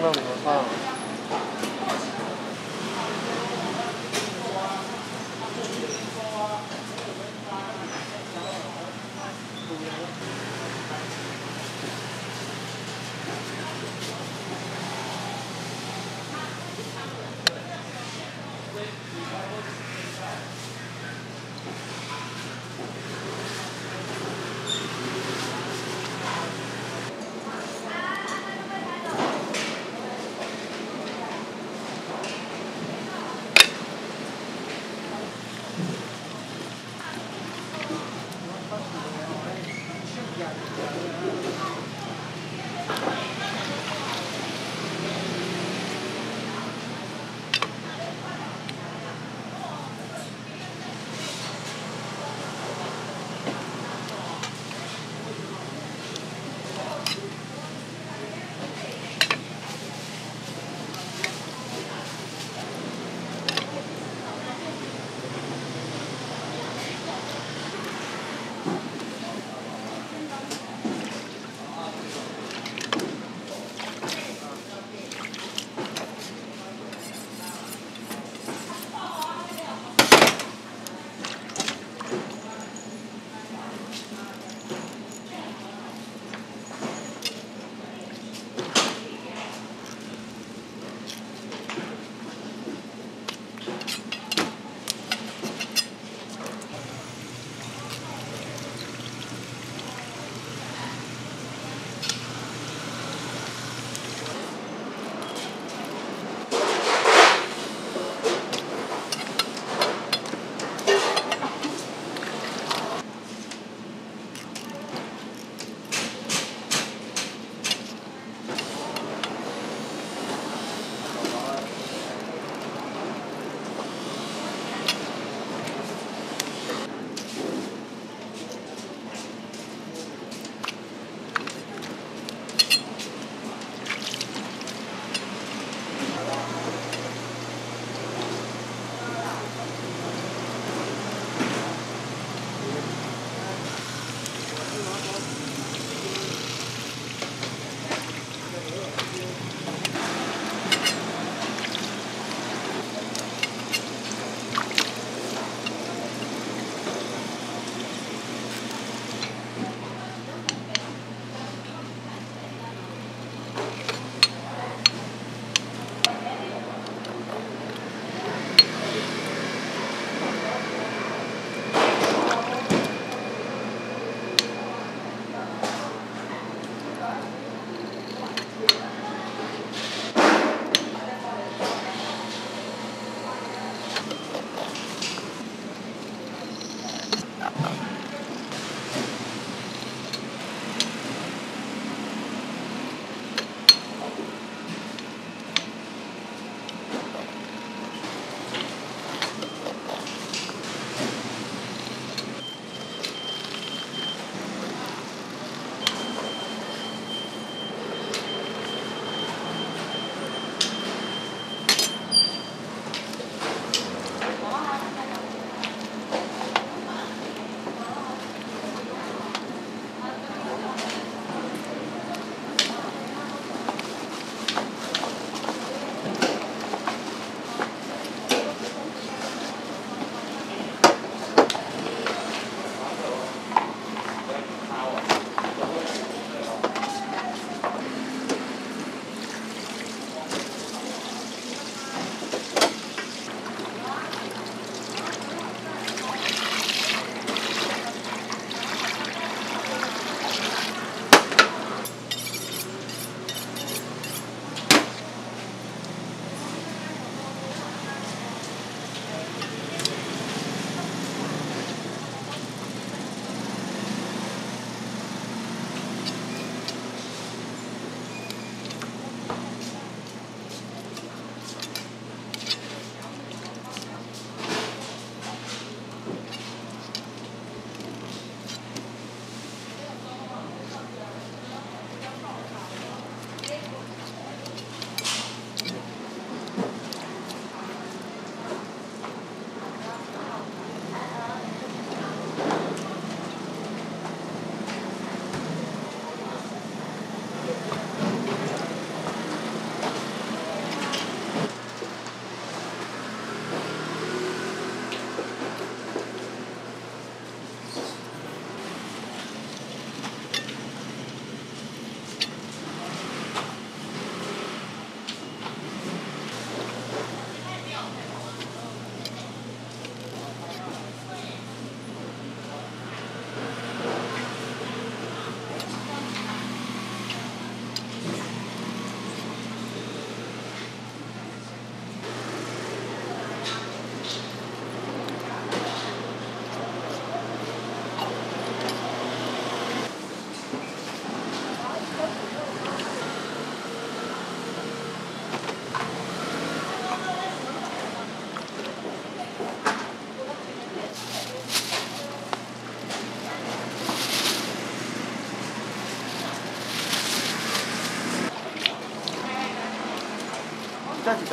시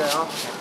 down.